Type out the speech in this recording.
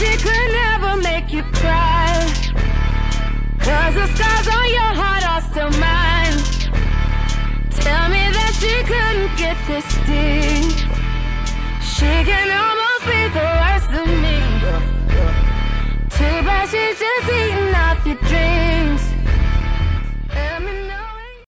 it could never make you cry. Cause the scars on your heart are still mine. Tell me that she couldn't get this deep. She can almost be the worst of me. Too bad she just.